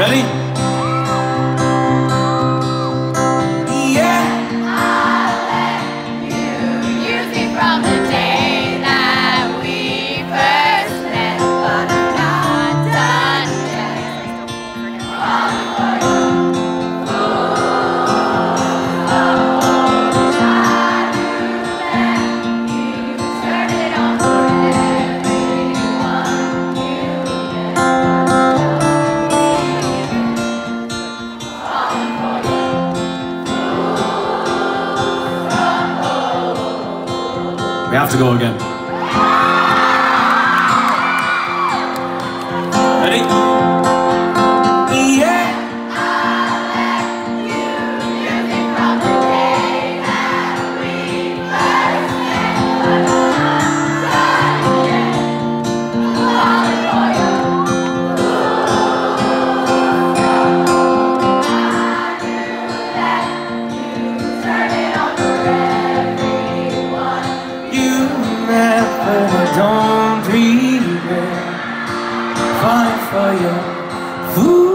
Ready? We have to go again. Ready? Never don't regret Fight for your food